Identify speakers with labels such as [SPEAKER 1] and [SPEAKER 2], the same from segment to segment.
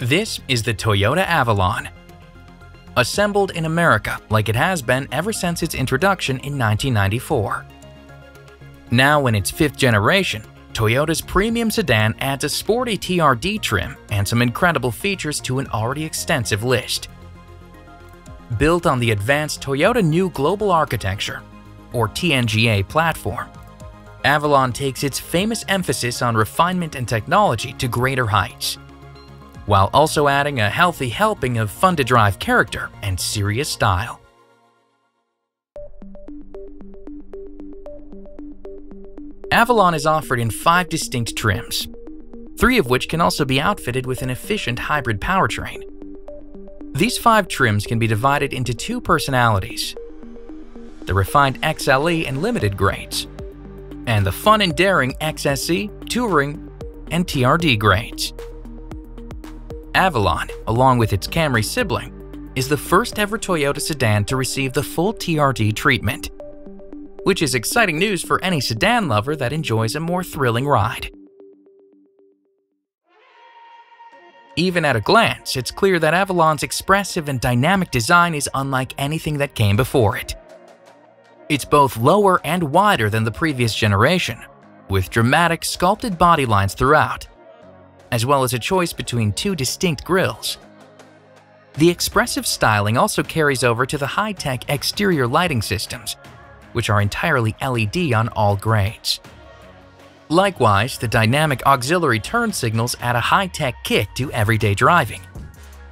[SPEAKER 1] This is the Toyota Avalon. Assembled in America like it has been ever since its introduction in 1994. Now in its fifth generation, Toyota's premium sedan adds a sporty TRD trim and some incredible features to an already extensive list. Built on the advanced Toyota New Global Architecture, or TNGA platform, Avalon takes its famous emphasis on refinement and technology to greater heights, while also adding a healthy helping of fun-to-drive character and serious style. Avalon is offered in five distinct trims, three of which can also be outfitted with an efficient hybrid powertrain. These five trims can be divided into two personalities, the refined XLE and Limited grades, and the fun and daring XSE, Touring, and TRD grades. Avalon, along with its Camry sibling, is the first ever Toyota sedan to receive the full TRD treatment, which is exciting news for any sedan lover that enjoys a more thrilling ride. Even at a glance, it's clear that Avalon's expressive and dynamic design is unlike anything that came before it. It's both lower and wider than the previous generation, with dramatic sculpted body lines throughout, as well as a choice between two distinct grills. The expressive styling also carries over to the high-tech exterior lighting systems, which are entirely LED on all grades. Likewise, the dynamic auxiliary turn signals add a high-tech kick to everyday driving,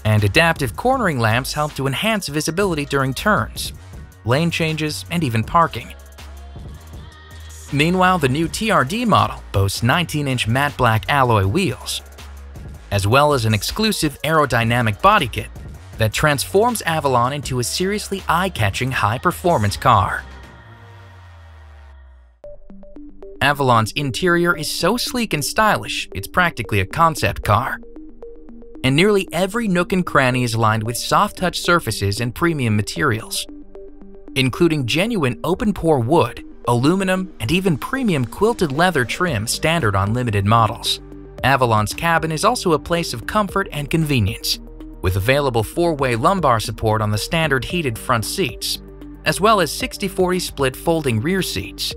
[SPEAKER 1] and adaptive cornering lamps help to enhance visibility during turns, lane changes, and even parking. Meanwhile, the new TRD model boasts 19-inch matte black alloy wheels, as well as an exclusive aerodynamic body kit that transforms Avalon into a seriously eye-catching high-performance car. Avalon's interior is so sleek and stylish, it's practically a concept car. And nearly every nook and cranny is lined with soft-touch surfaces and premium materials including genuine open-pore wood, aluminum, and even premium quilted leather trim standard on limited models. Avalon's cabin is also a place of comfort and convenience, with available four-way lumbar support on the standard heated front seats, as well as 60-40 split folding rear seats.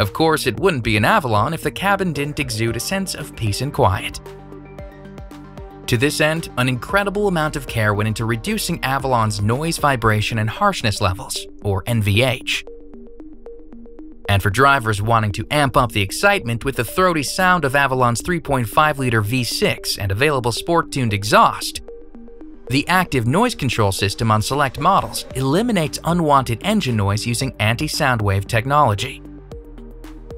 [SPEAKER 1] Of course, it wouldn't be an Avalon if the cabin didn't exude a sense of peace and quiet. To this end, an incredible amount of care went into reducing Avalon's noise, vibration, and harshness levels, or NVH. And for drivers wanting to amp up the excitement with the throaty sound of Avalon's 3.5-liter V6 and available sport-tuned exhaust, the active noise control system on select models eliminates unwanted engine noise using anti-sound wave technology.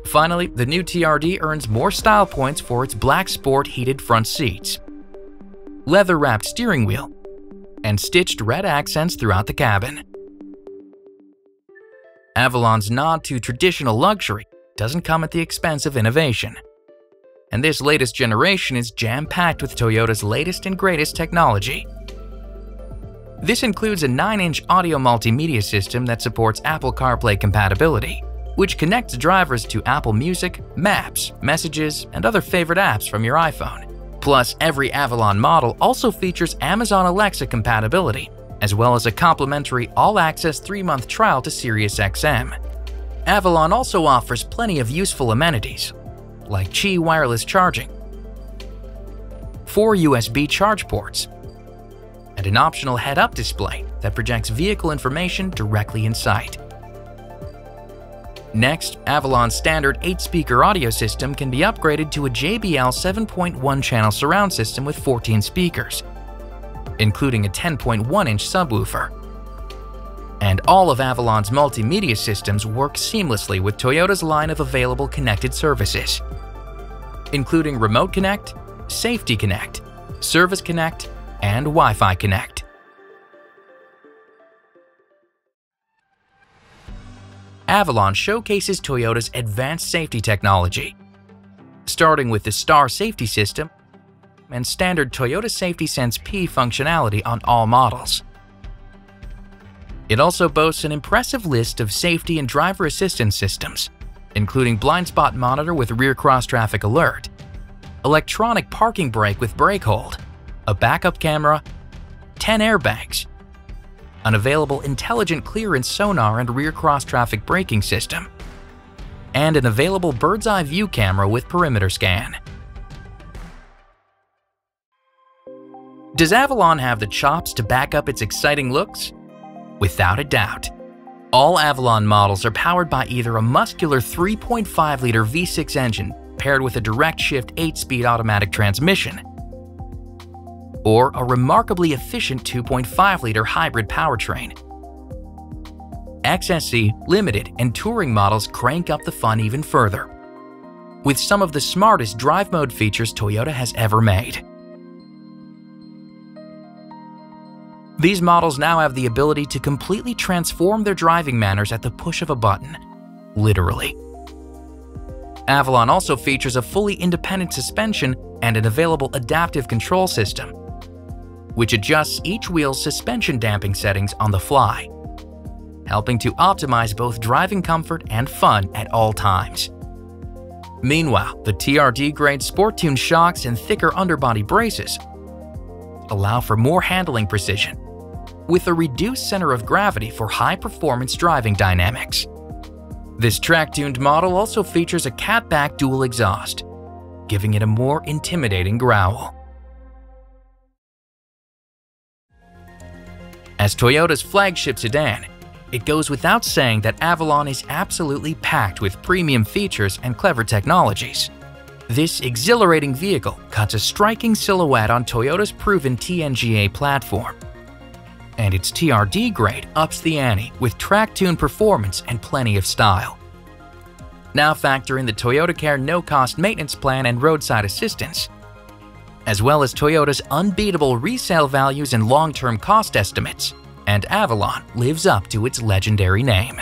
[SPEAKER 1] Finally, the new TRD earns more style points for its black sport heated front seats, leather-wrapped steering wheel, and stitched red accents throughout the cabin. Avalon's nod to traditional luxury doesn't come at the expense of innovation. And this latest generation is jam-packed with Toyota's latest and greatest technology. This includes a 9-inch audio multimedia system that supports Apple CarPlay compatibility, which connects drivers to Apple Music, Maps, Messages, and other favorite apps from your iPhone. Plus, every Avalon model also features Amazon Alexa compatibility, as well as a complimentary all-access 3-month trial to SiriusXM. Avalon also offers plenty of useful amenities, like Qi wireless charging, four USB charge ports, and an optional head-up display that projects vehicle information directly in sight. Next, Avalon's standard 8-speaker audio system can be upgraded to a JBL 7.1 channel surround system with 14 speakers, including a 10.1-inch subwoofer. And all of Avalon's multimedia systems work seamlessly with Toyota's line of available connected services, including Remote Connect, Safety Connect, Service Connect, and Wi-Fi Connect. Avalon showcases Toyota's advanced safety technology, starting with the STAR safety system and standard Toyota Safety Sense P functionality on all models. It also boasts an impressive list of safety and driver assistance systems, including blind spot monitor with rear cross traffic alert, electronic parking brake with brake hold, a backup camera, 10 airbags, an available intelligent clearance sonar and rear cross-traffic braking system, and an available bird's eye view camera with perimeter scan. Does Avalon have the chops to back up its exciting looks? Without a doubt. All Avalon models are powered by either a muscular 3.5-liter V6 engine paired with a direct shift 8-speed automatic transmission, or a remarkably efficient 2.5-liter hybrid powertrain. XSE, Limited, and Touring models crank up the fun even further, with some of the smartest drive mode features Toyota has ever made. These models now have the ability to completely transform their driving manners at the push of a button, literally. Avalon also features a fully independent suspension and an available adaptive control system, which adjusts each wheel's suspension damping settings on the fly, helping to optimize both driving comfort and fun at all times. Meanwhile, the TRD-grade Sport-Tune shocks and thicker underbody braces allow for more handling precision with a reduced center of gravity for high-performance driving dynamics. This track-tuned model also features a catback dual exhaust, giving it a more intimidating growl. As Toyota's flagship sedan, it goes without saying that Avalon is absolutely packed with premium features and clever technologies. This exhilarating vehicle cuts a striking silhouette on Toyota's proven TNGA platform, and its TRD grade ups the ante with track-tune performance and plenty of style. Now factor in the Toyota Care no-cost maintenance plan and roadside assistance, as well as Toyota's unbeatable resale values and long-term cost estimates, and Avalon lives up to its legendary name.